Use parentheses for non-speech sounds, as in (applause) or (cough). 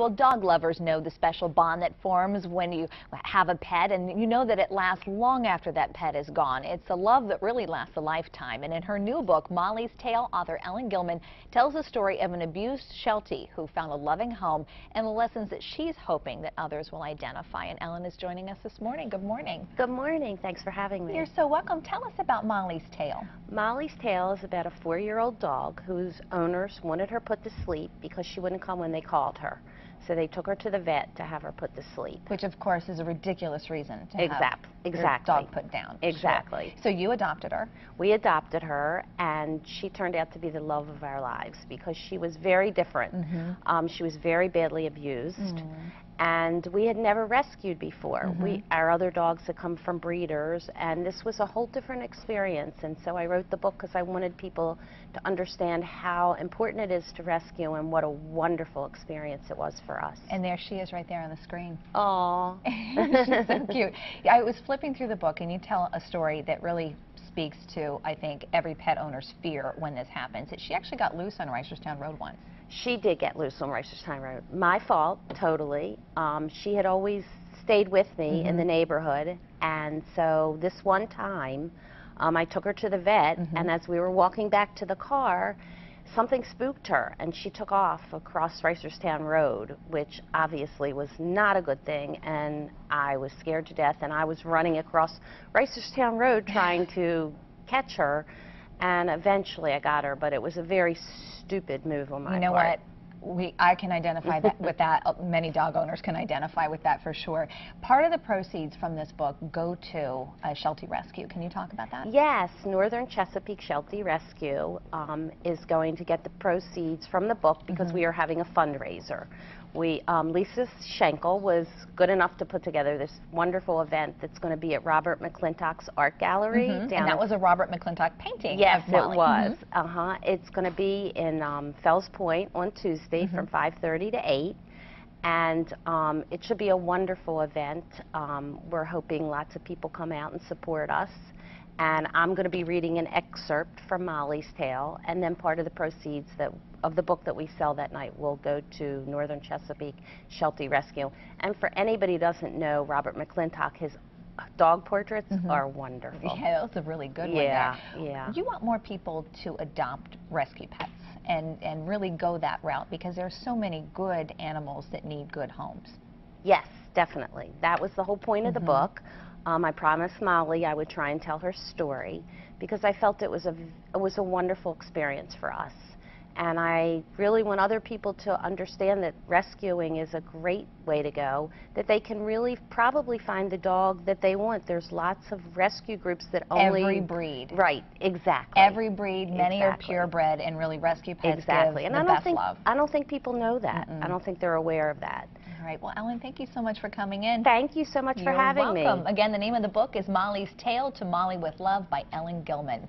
Well, dog lovers know the special bond that forms when you have a pet, and you know that it lasts long after that pet is gone. It's a love that really lasts a lifetime. And in her new book, Mollie's Tail, author Ellen Gilman tells the story of an abused Sheltie who found a loving home and the lessons that she's hoping that others will identify. And Ellen is joining us this morning. Good morning. Good morning. Thanks for having me. You're so welcome. Tell us about Mollie's Tail. Mollie's Tail is about a four-year-old dog whose owners wanted her put to sleep because she wouldn't come when they called her. So they took her to the vet to have her put to sleep. Which, of course, is a ridiculous reason to exact, have exactly. dog put down. Exactly. Sure. So you adopted her. We adopted her, and she turned out to be the love of our lives because she was very different. Mm -hmm. um, she was very badly abused. Mm -hmm and we had never rescued before. Mm -hmm. We, our other dogs had come from breeders, and this was a whole different experience. And so I wrote the book because I wanted people to understand how important it is to rescue and what a wonderful experience it was for us. And there she is right there on the screen. Oh, (laughs) she's so cute. I was flipping through the book, and you tell a story that really speaks to, I think, every pet owner's fear when this happens. That she actually got loose on Reisterstown Road once. She did get loose on Reisterstown Road. My fault, totally. Um, she had always stayed with me mm -hmm. in the mm-hmm. neighborhood, and so this one time, um, I took her to the vet, mm -hmm. and as we were walking back to the car, something spooked her and she took off across Reisterstown Road, which obviously was not a good thing and I was scared to death and I was running across Reisterstown Road trying (sighs) to catch her and eventually I got her, but it was a very stupid move on my part. You know part. what? we I can identify that with that. (laughs) Uh, many dog owners can identify with that for sure. Part of the proceeds from this book go to uh, Sheltie Rescue. Can you talk about that? Yes, Northern Chesapeake Sheltie Rescue um, is going to get the proceeds from the book because mm -hmm. we are having a fundraiser. We, um, Lisa Schenkel was good enough to put together this wonderful event that's going to be at Robert McClintock's Art Gallery. Mm -hmm. and that was a Robert McClintock painting. Yes, it was. Mm -hmm. Uh huh. It's going to be in um, Fells Point on Tuesday mm -hmm. from 5:30 to 8 and um, it should be a wonderful event. Um, we're hoping lots of people come out and support us. And I'm going to be reading an excerpt from Mollie's Tail, and then part of the proceeds that of the book that we sell that night will go to Northern Chesapeake Sheltie Rescue. And for anybody who doesn't know Robert McClintock, his dog portraits mm -hmm. are wonderful. Yeah, that's a really good yeah, one Yeah, yeah. You want more people to adopt rescue pets and, and really go that route because there are so many good animals that need good homes. Yes, definitely. That was the whole point of mm -hmm. the mm-hmm. book. Um, I promised Mollie I would try and tell her story because I felt it was a, it was a wonderful experience for us. And I really want other people to understand that rescuing is a great way to go, that they can really probably find the dog that they want. There's lots of rescue groups that only... Every breed. Right, exactly. Every breed, many exactly. are purebred, and really rescue pets exactly. give and the I don't think, love. I don't think people know that. Mm -mm. I don't think they're aware of that. All right. Well, Ellen, thank you so much for coming in. Thank you so much You're for having me. welcome. me. Again, the name of the book is Mollie's Tail to Mollie with Love by Ellen Gilman.